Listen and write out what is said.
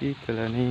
pergi lah ni